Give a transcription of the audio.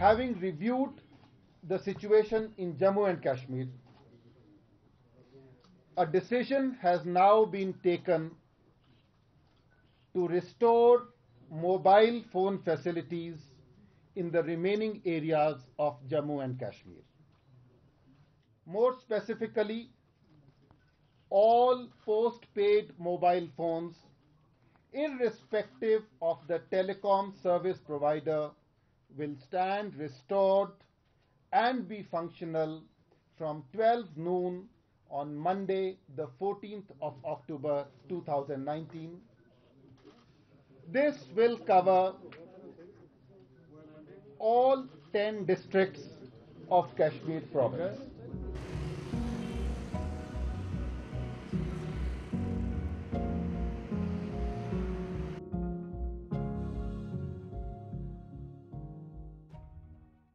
having reviewed the situation in Jammu and Kashmir, a decision has now been taken to restore mobile phone facilities in the remaining areas of Jammu and Kashmir. More specifically, all post-paid mobile phones, irrespective of the telecom service provider, will stand restored and be functional from 12 noon on Monday, the 14th of October 2019. This will cover all 10 districts of Kashmir province.